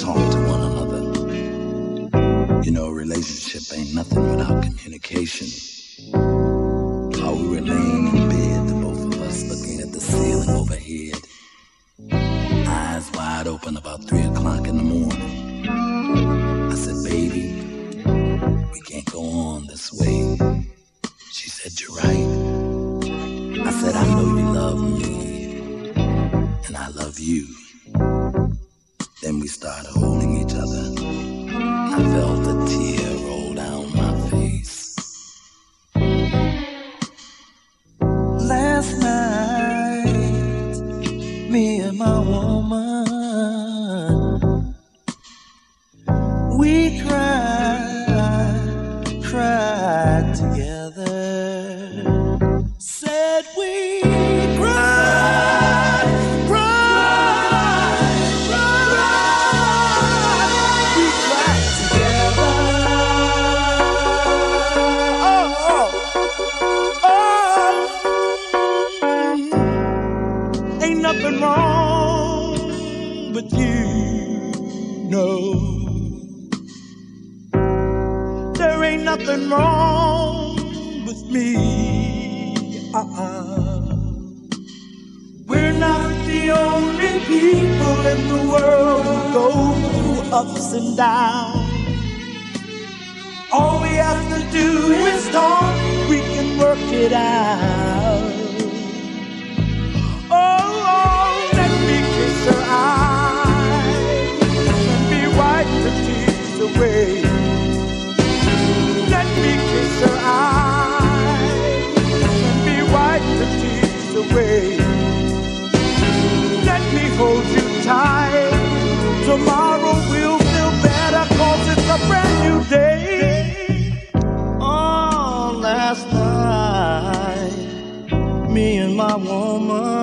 talk to one another. You know, a relationship ain't nothing without communication. While we were laying in bed, the both of us looking at the ceiling overhead, eyes wide open about three o'clock in the morning. Then we started holding each other. I felt a tear roll down my face. Last night, me and my woman, we cried, wrong with you, no. There ain't nothing wrong with me. Uh-uh. We're not the only people in the world who go through ups and downs. All we have to do is talk, we can work it out. Tomorrow we'll feel it's a brand new day. Oh, last night, me and my woman,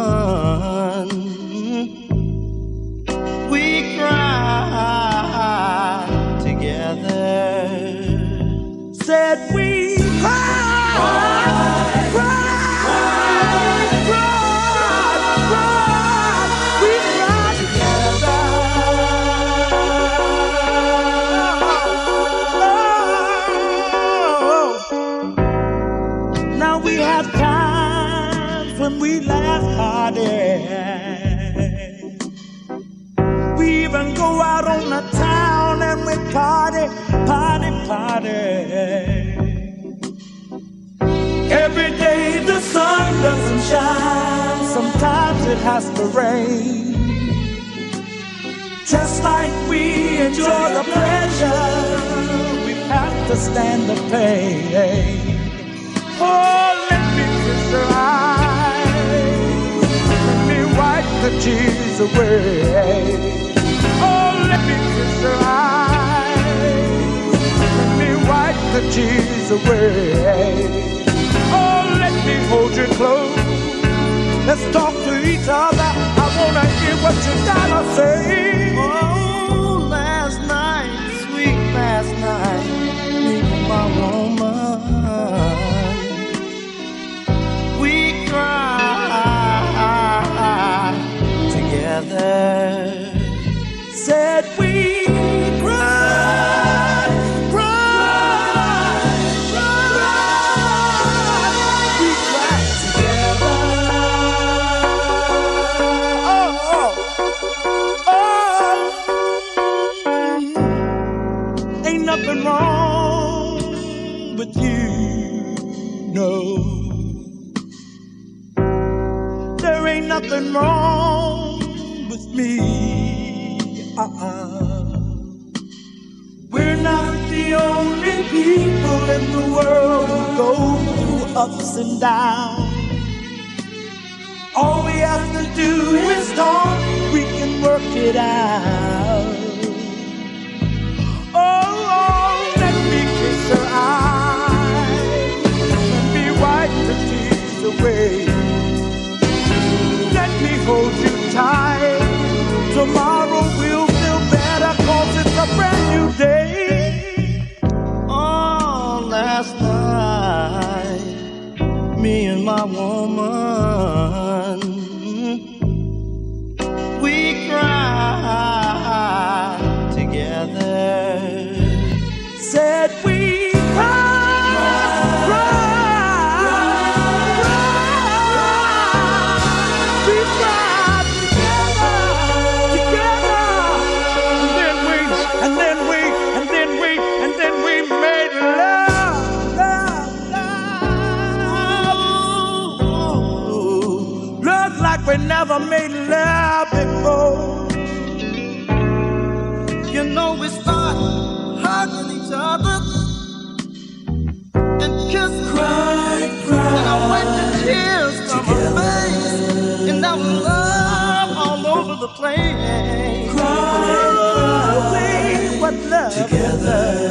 when we. Even go out on the town and we party, party, party. Every day the sun doesn't shine, sometimes it has to rain. Just like we enjoy the pleasure, we have to stand the pain. Oh, let me kiss her eyes, tears away. Oh, let me kiss her eyes, let me wipe the tears away. Oh, let me hold you close. Let's talk to each other. I wanna hear what you gotta say. Oh, Said we cried, cried, cried. We together. Oh, oh, oh. Ain't nothing wrong with you, no. There ain't nothing wrong with me. Uh-uh. We're not the only people in the world who go through ups and downs. All we have to do is talk, we can work it out. Oh, oh, let me kiss her eyes, let me wipe the tears away. And never made love before. You know, we start hugging each other and kiss, cry, cry. And I wiped the tears from my face, and now love all over the place. Cry, cry, what love together.